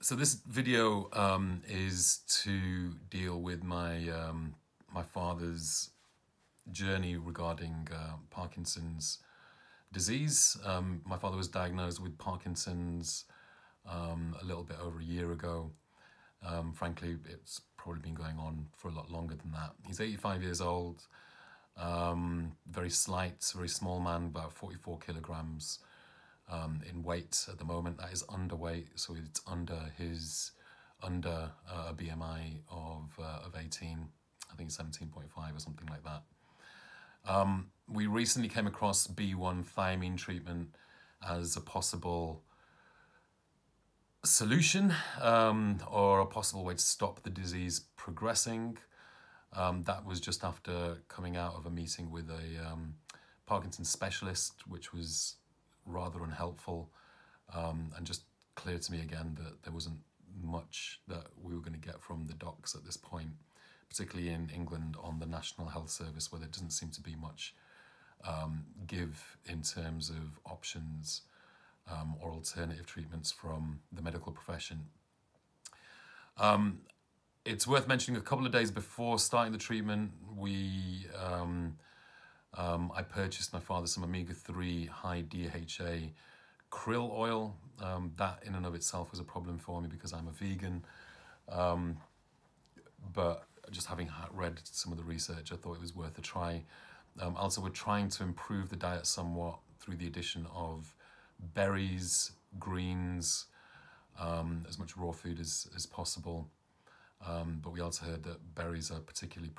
so this video um, is to deal with my um, my father's journey regarding uh, Parkinson's disease. Um, my father was diagnosed with Parkinson's um, a little bit over a year ago. Um, frankly, it's probably been going on for a lot longer than that. He's 85 years old, um, very slight, very small man, about 44 kilograms um, in weight at the moment. That is underweight, so it's under his under uh, a BMI of uh, of 18. I think 17.5 or something like that. Um, we recently came across B1 thiamine treatment as a possible solution um, or a possible way to stop the disease progressing. Um, that was just after coming out of a meeting with a um, Parkinson's specialist, which was rather unhelpful um, and just clear to me again that there wasn't much that we were going to get from the docs at this point, particularly in England on the National Health Service, where there doesn't seem to be much um, give in terms of options um, or alternative treatments from the medical profession. Um, it's worth mentioning a couple of days before starting the treatment, we um, um, I purchased my father some omega-3 high DHA krill oil. Um, that in and of itself was a problem for me because I'm a vegan. Um, but just having read some of the research, I thought it was worth a try. Um, also, we're trying to improve the diet somewhat through the addition of berries, greens, um, as much raw food as, as possible. Um, but we also heard that berries are particularly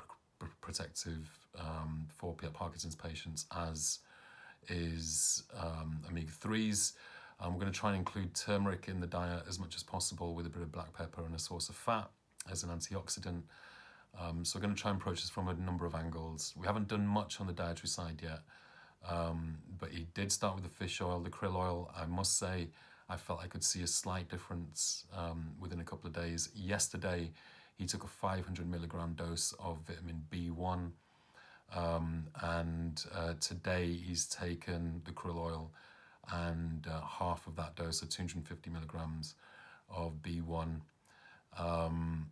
protective um, for Parkinson's patients, as is um, omega-3s. Um, we're going to try and include turmeric in the diet as much as possible with a bit of black pepper and a source of fat as an antioxidant. Um, so we're going to try and approach this from a number of angles. We haven't done much on the dietary side yet, um, but he did start with the fish oil, the krill oil. I must say, I felt I could see a slight difference um, within a couple of days. Yesterday, he took a 500 milligram dose of vitamin B1, um, and uh, today he's taken the krill oil and uh, half of that dose of 250 milligrams of B1. Um,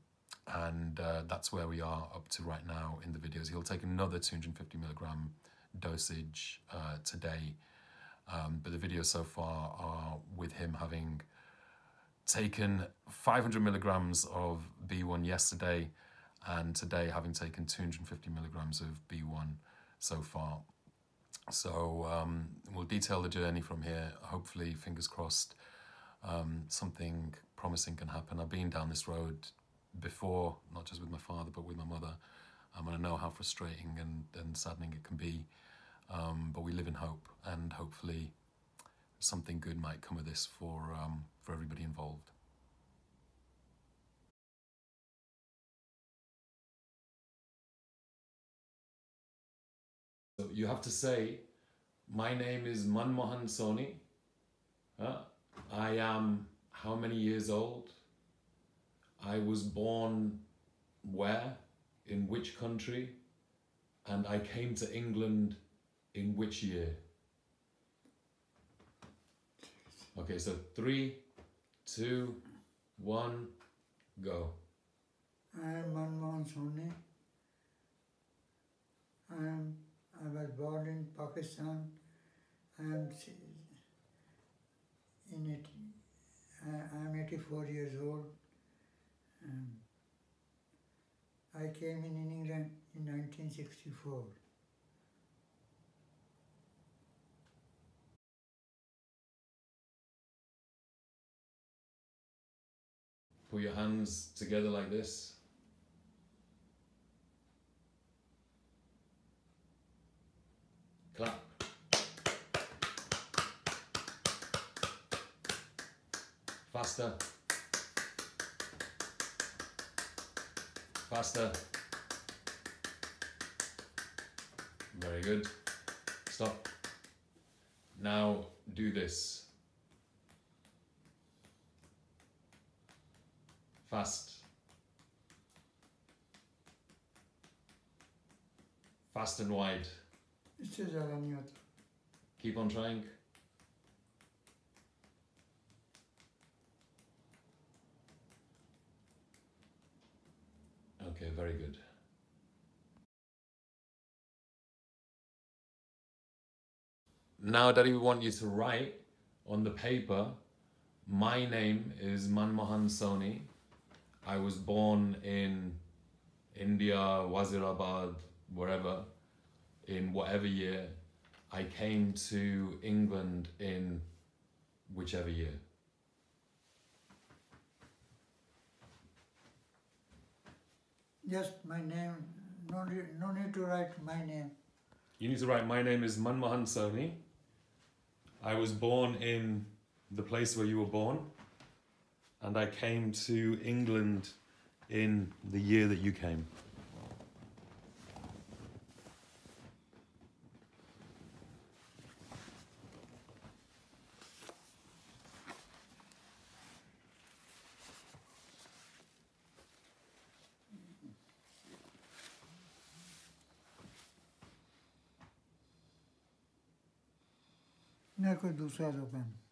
and uh, that's where we are up to right now in the videos. He'll take another 250 milligram dosage uh, today. Um, but the videos so far are with him having taken 500 milligrams of B1 yesterday and today having taken 250 milligrams of B1 so far. So um, we'll detail the journey from here. Hopefully, fingers crossed, um, something promising can happen. I've been down this road before, not just with my father, but with my mother. Um, and I know how frustrating and, and saddening it can be. Um, but we live in hope, and hopefully, something good might come of this for um, for everybody involved. So you have to say, my name is Manmohan Soni. I am how many years old? I was born where? In which country? And I came to England in which year? Okay, so three, two, one, go. I am Manmohan Soni. I am I was born in Pakistan. I am in it. I am 84 years old. Um, I came in England in 1964. Put your hands together like this. Clap. Faster. Faster. Very good. Stop. Now do this. Fast. Fast and wide. Keep on trying. Okay, very good. Now, Daddy, we want you to write on the paper, my name is Manmohan Soni. I was born in India, Wazirabad, wherever in whatever year. I came to England in whichever year. Just my name, no, need- no need to write my name. You need to write, my name is Manmohan Soni. I was born in the place where you were born, and I came to England in the year that you came. न कोई दूसरा pen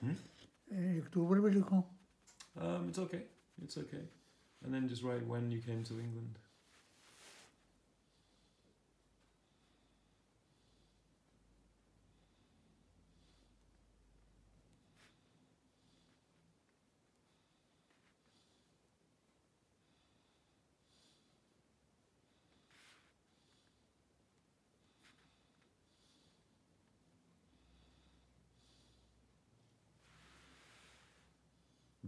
Hmm? Eh, October, um, it's okay. It's okay. And then just write when you came to England.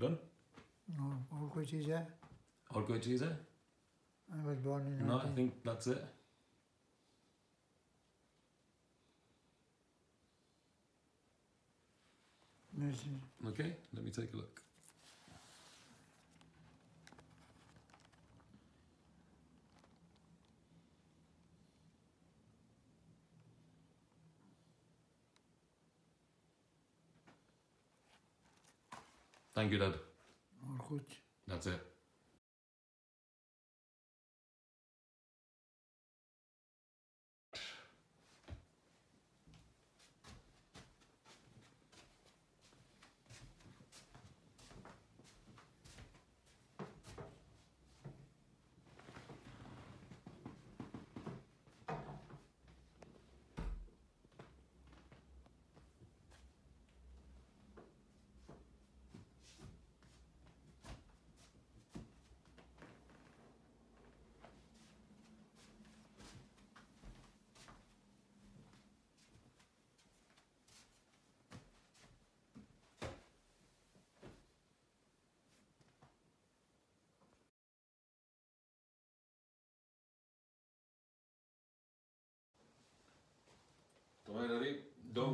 Done? No, all quite easy. All quite easy? I was born in. No, 19... I think that's it. Okay, let me take a look. Thank you, Dad. All good. That's it.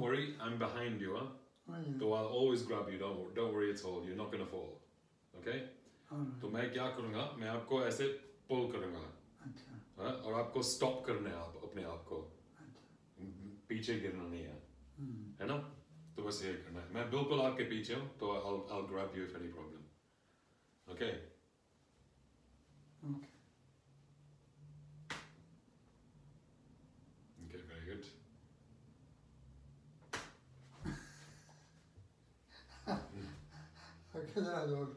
Worry, I'm behind you, huh? Oh, yeah. So I'll always grab you. Don't don't worry at all. You're not gonna fall. Okay? हाँ, तो मैं क्या करूँगा मैं आपको ऐसे पुल करूँगा अच्छा हाँ? और आपको स्टॉप करना है आप अपने आप को अच्छा पीछे गिरना नहीं है हम्म, है ना तो बस ये करना है मैं बिल्कुल आपके पीछे हूँ तो I'll I'll grab you if any problem okay okay old.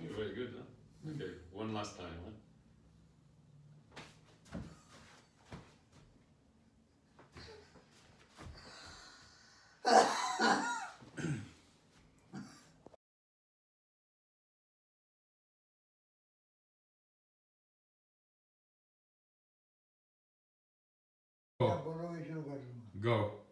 You're very good, huh? Okay, one last time, Go. Go.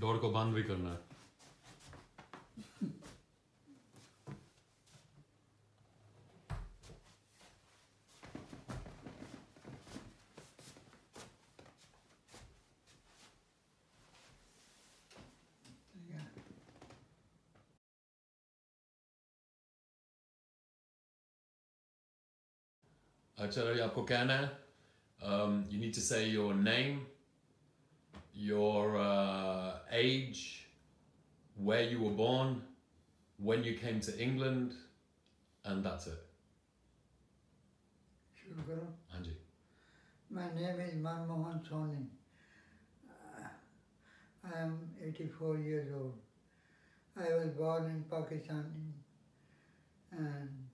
Door को बंद भी करना है अच्छा अभी आपको कहना है you need to say your name. your uh, age, where you were born, when you came to England, and that's it. Sure, Angie. My name is Manmohan Soni. Uh, I am 84 years old. I was born in Pakistan and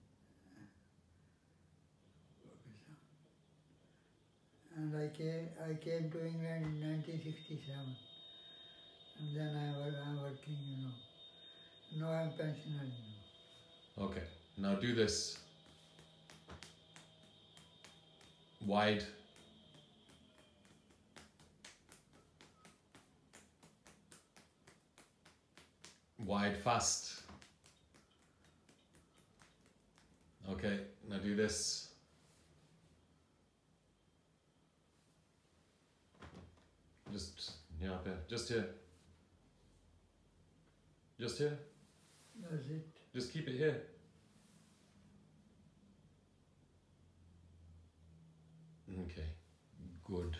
And I came, I came to England in 1967. And then I was I'm working, you know. Now I'm pensioner, you know. okay now do this wide wide fast okay now do this just yeah up here just here just here That's it. just keep it here. Okay. Good